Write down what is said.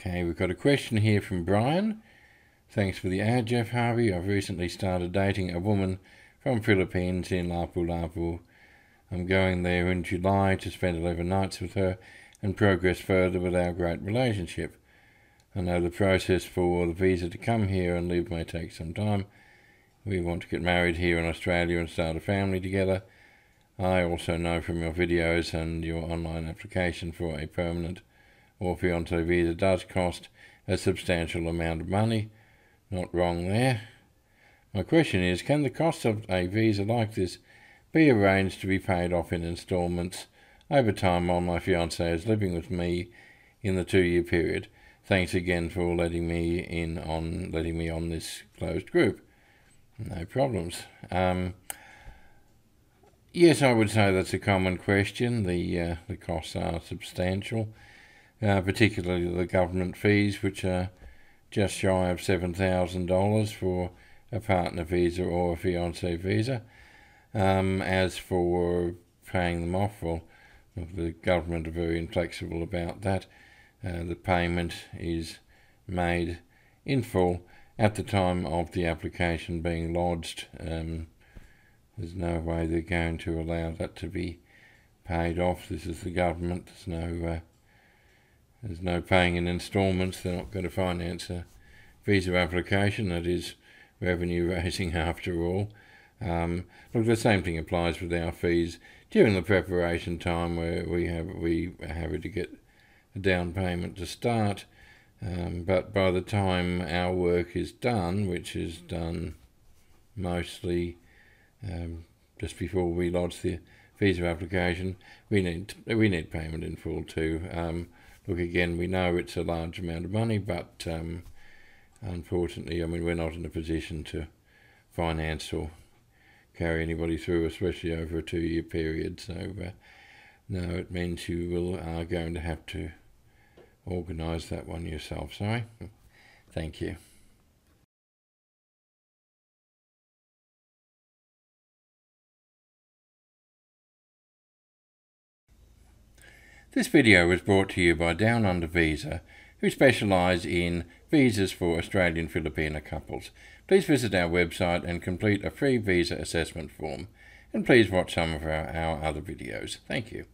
Okay, we've got a question here from Brian. Thanks for the ad, Jeff Harvie. I've recently started dating a woman from Philippines in Lapu-Lapu. I'm going there in July to spend 11 nights with her and progress further with our great relationship. I know the process for the visa to come here and live may take some time. We want to get married here in Australia and start a family together. I also know from your videos and your online application for a permanent or fiance visa does cost a substantial amount of money. Not wrong there. My question is, can the cost of a visa like this be arranged to be paid off in instalments over time while my fiance is living with me in the two-year period? Thanks again for letting me in on letting me on this closed group. No problems. Um, yes, I would say that's a common question. The uh, the costs are substantial, uh, particularly the government fees, which are just shy of $7,000 for a partner visa or a fiance visa. Um, as for paying them off, well, the government are very inflexible about that. Uh, the payment is made in full at the time of the application being lodged. Um, there's no way they're going to allow that to be paid off. This is the government. There's no uh, there's no paying in instalments. They're not going to finance a visa application. That is revenue raising after all. Um, look, the same thing applies with our fees during the preparation time, where we have we are happy to get a down payment to start. Um, but by the time our work is done, which is done mostly um, just before we lodge the visa application, we need we need payment in full too. Um, look again, we know it's a large amount of money, but um, unfortunately, I mean, we're not in a position to finance or carry anybody through, especially over a two-year period. So, uh, no, it means you will are going to have to organise that one yourself. Sorry, thank you. This video was brought to you by Down Under Visa, who specialise in visas for Australian Filipino couples. Please visit our website and complete a free visa assessment form. And please watch some of our, our other videos. Thank you.